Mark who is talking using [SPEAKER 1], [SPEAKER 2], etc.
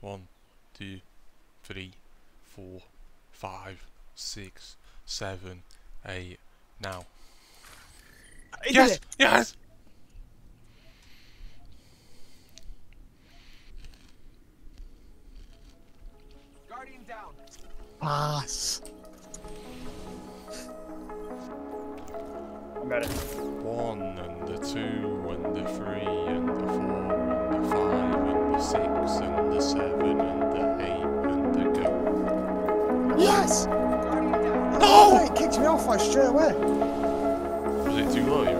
[SPEAKER 1] One, two, three, four, five, six, seven, eight. Now.
[SPEAKER 2] He did
[SPEAKER 1] yes! Yes!
[SPEAKER 3] Guardian down.
[SPEAKER 2] Pass.
[SPEAKER 4] I'm ready.
[SPEAKER 1] One and the two and the three and the four and the five and the six and the seven and the eight and the go.
[SPEAKER 2] Yes! Oh! It kicked me off like straight away.
[SPEAKER 1] Was it too low?